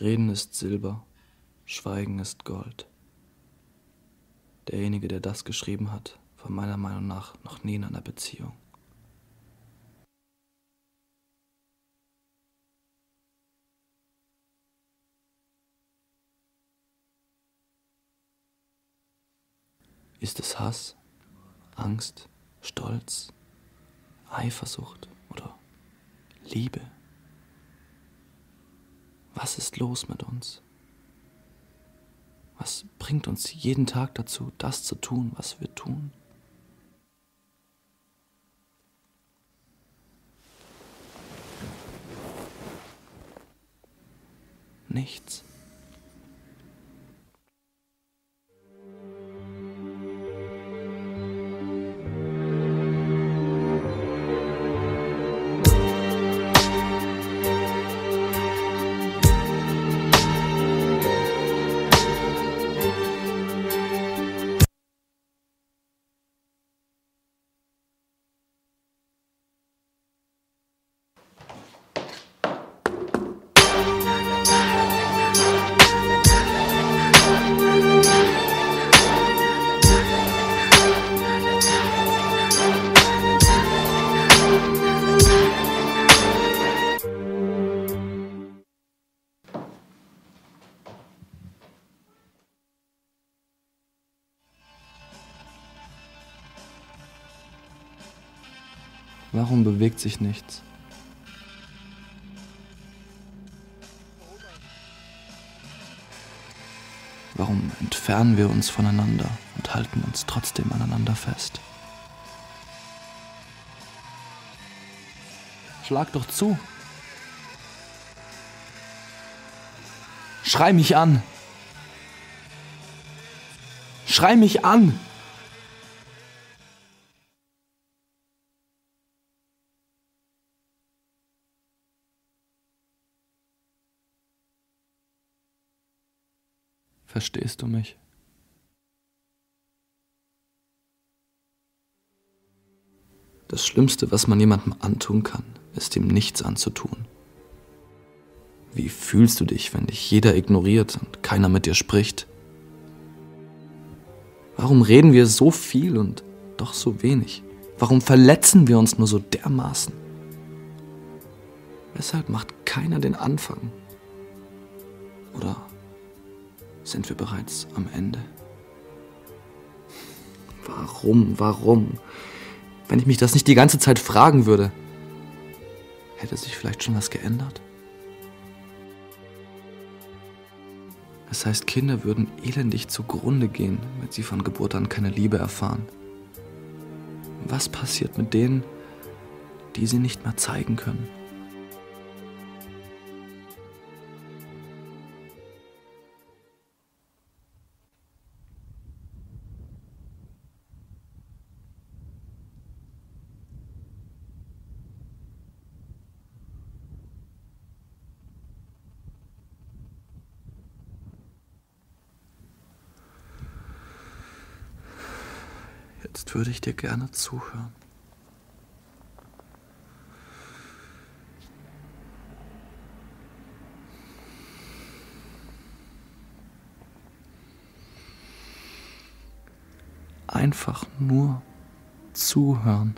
Reden ist Silber, Schweigen ist Gold. Derjenige, der das geschrieben hat, war meiner Meinung nach noch nie in einer Beziehung. Ist es Hass, Angst, Stolz, Eifersucht oder Liebe? Was ist los mit uns? Was bringt uns jeden Tag dazu, das zu tun, was wir tun? Nichts. Warum bewegt sich nichts? Warum entfernen wir uns voneinander und halten uns trotzdem aneinander fest? Schlag doch zu. Schrei mich an. Schrei mich an. Verstehst du mich? Das Schlimmste, was man jemandem antun kann, ist ihm nichts anzutun. Wie fühlst du dich, wenn dich jeder ignoriert und keiner mit dir spricht? Warum reden wir so viel und doch so wenig? Warum verletzen wir uns nur so dermaßen? Weshalb macht keiner den Anfang? Oder sind wir bereits am Ende. Warum, warum? Wenn ich mich das nicht die ganze Zeit fragen würde, hätte sich vielleicht schon was geändert? Das heißt, Kinder würden elendig zugrunde gehen, wenn sie von Geburt an keine Liebe erfahren. Was passiert mit denen, die sie nicht mehr zeigen können? Jetzt würde ich dir gerne zuhören. Einfach nur zuhören.